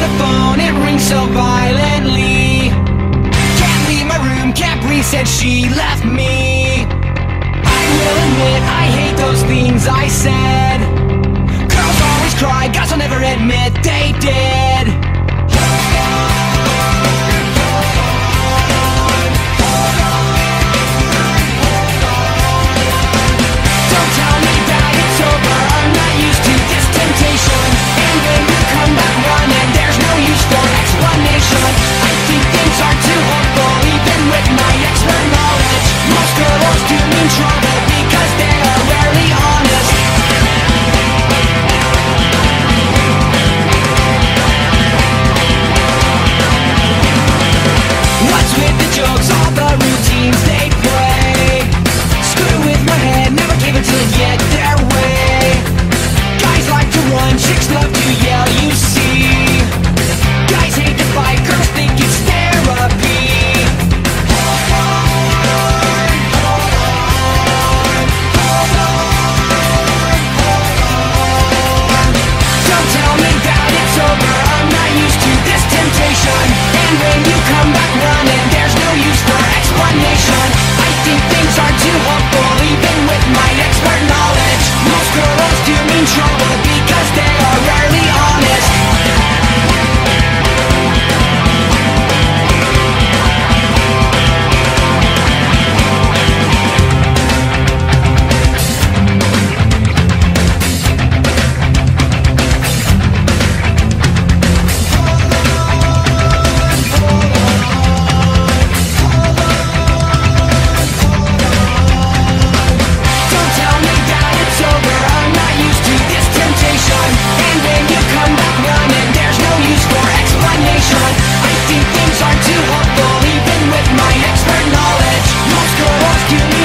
the phone, it rings so violently. Can't leave my room, can't said she left me. I will admit, I hate those things I said. Girls always cry, guys will never admit they love you.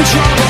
trouble